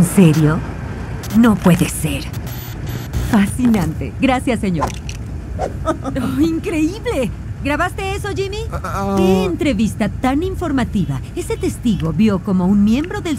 ¿En serio? No puede ser. Fascinante. Gracias, señor. Oh, ¡Increíble! ¿Grabaste eso, Jimmy? Ah, ¡Qué entrevista tan informativa! Ese testigo vio como un miembro del...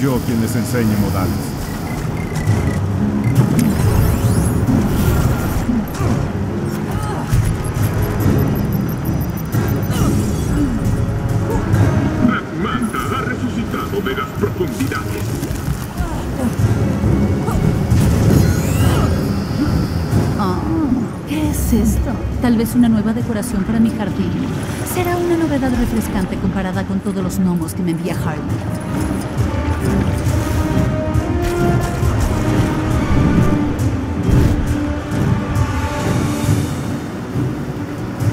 yo quien les enseñe modales? Magmanta ha resucitado de las profundidades. Oh, ¿Qué es esto? Tal vez una nueva decoración para mi jardín. Será una novedad refrescante comparada con todos los gnomos que me envía Harvey.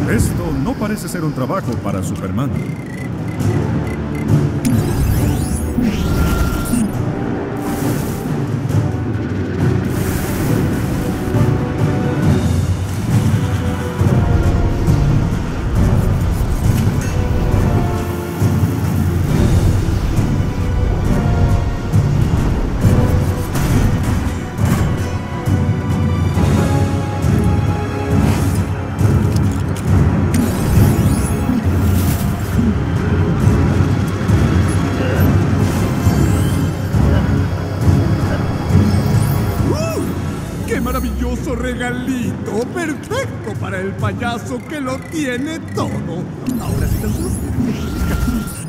Esto no parece ser un trabajo para Superman. Regalito! ¡Perfecto para el payaso que lo tiene todo! Ahora sí te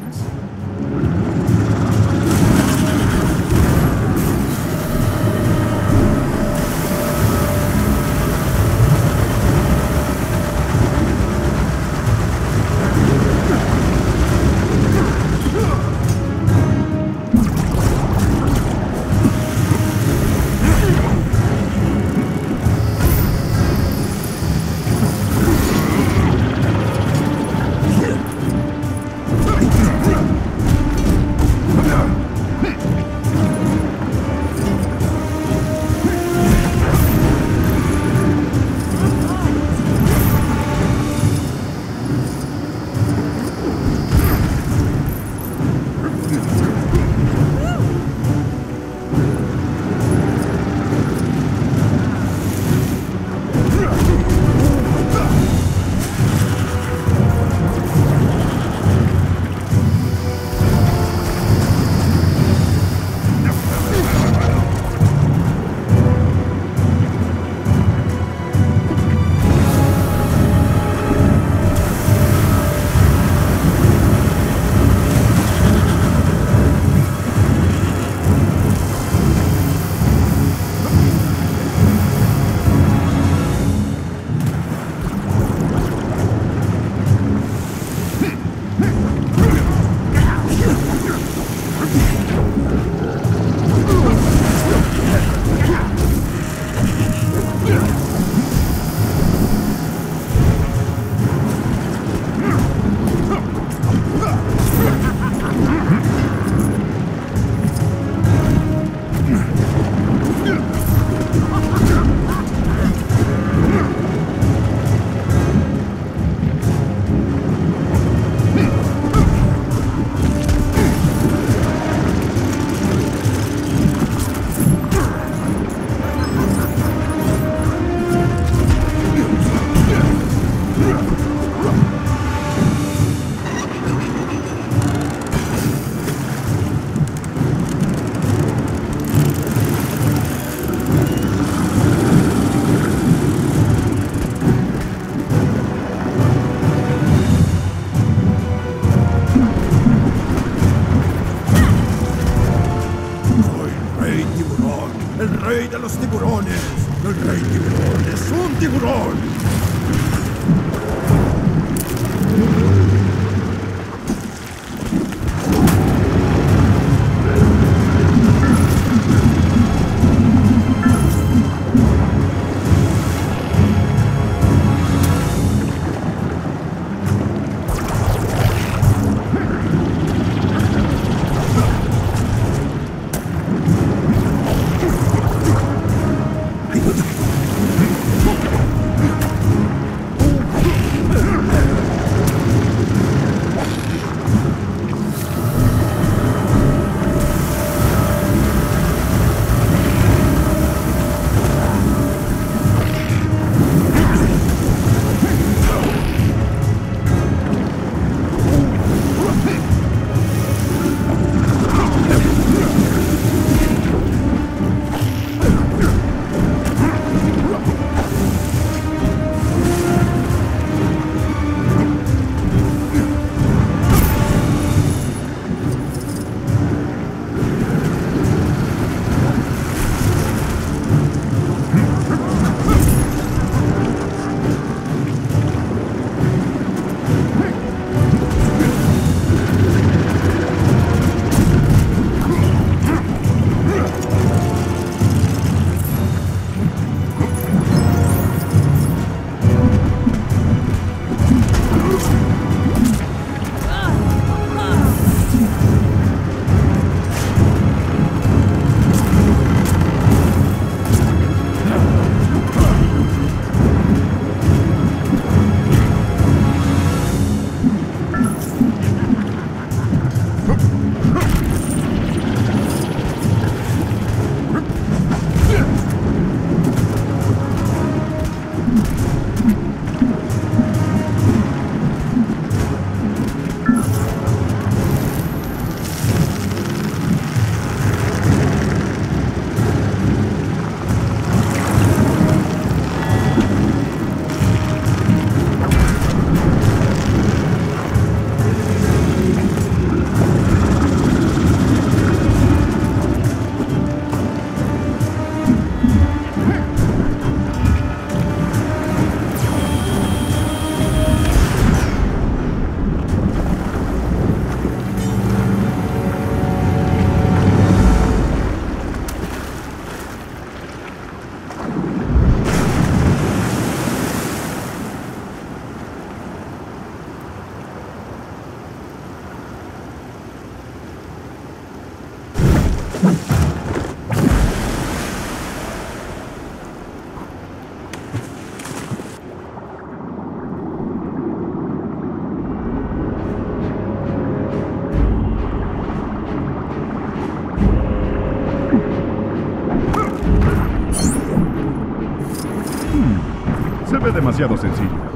demasiado sencillo.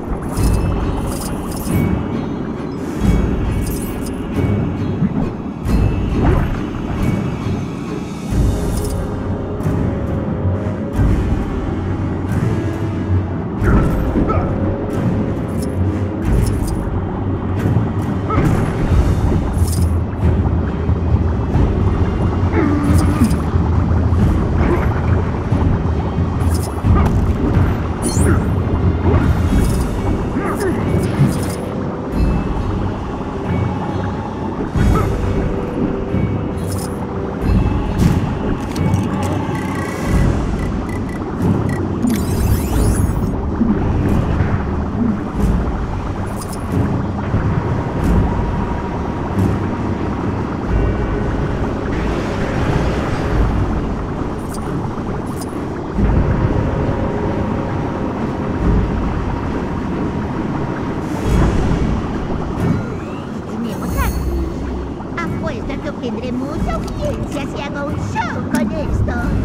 Audiencia si hago un show con esto.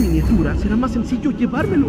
Miniatura, será más sencillo llevármelo.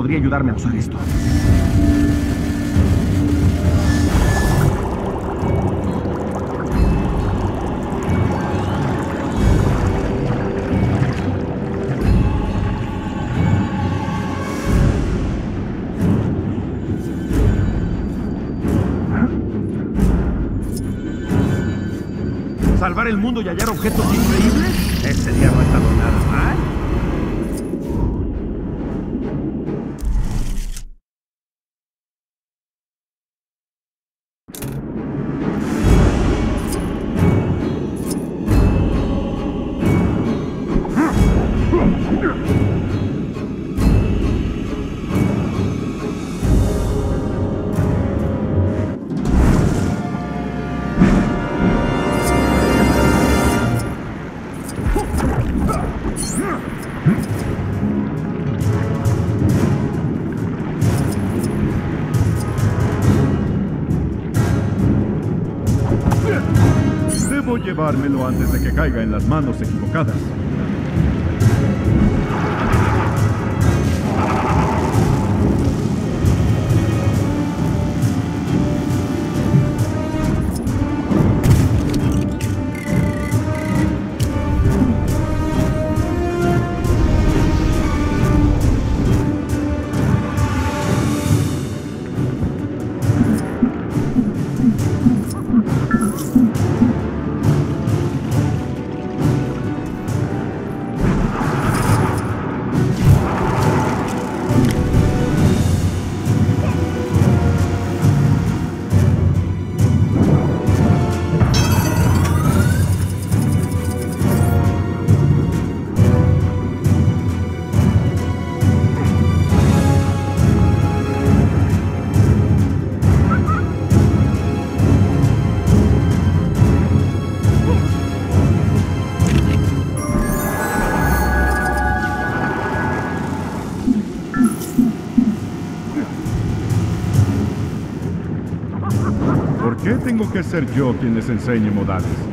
Podría ayudarme a usar esto. ¿Salvar el mundo y hallar objetos increíbles? Ese día no ha estado nada mal. Llevármelo antes de que caiga en las manos equivocadas. Tengo que ser yo quien les enseñe modales?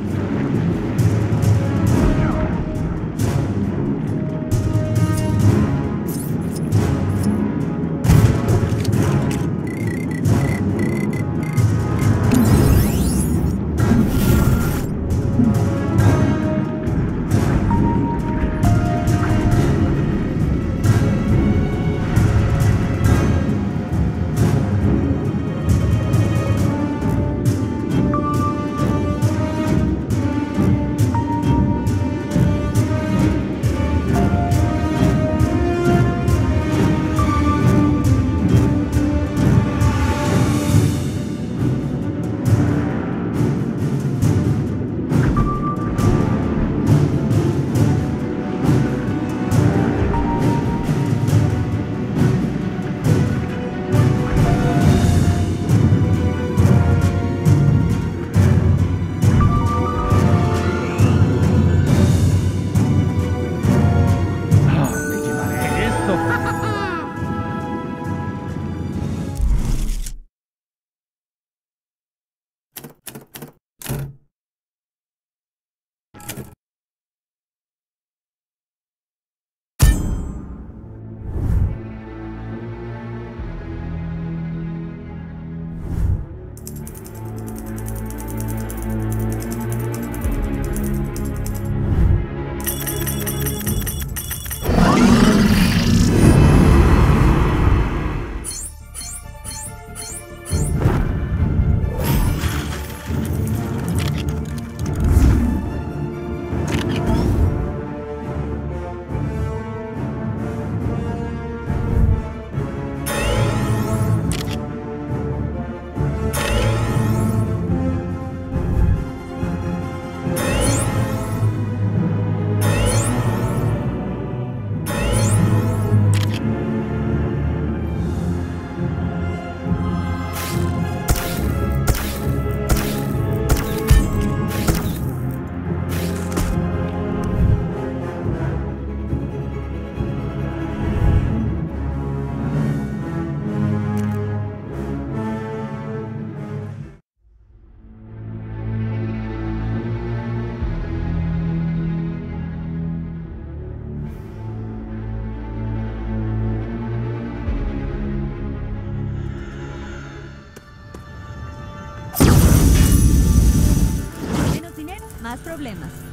Problemas.